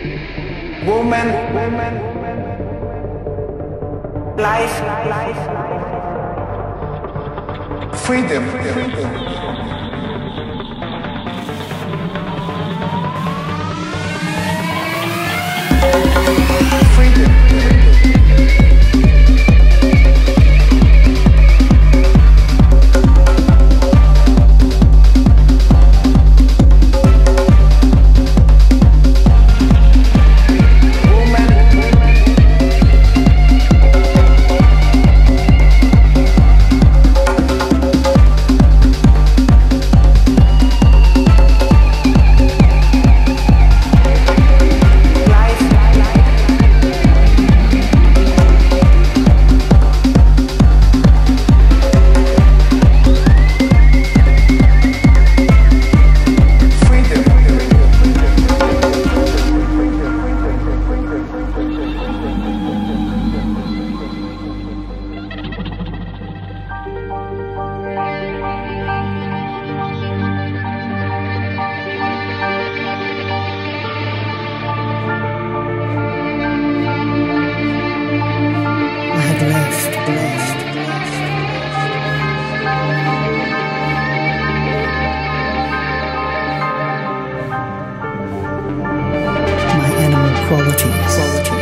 woman, woman, life, life, freedom, freedom. qualities. qualities.